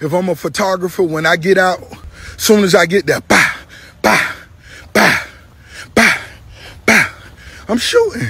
If I'm a photographer, when I get out, soon as I get there, bah, bah, bah, bah, bah, I'm shooting.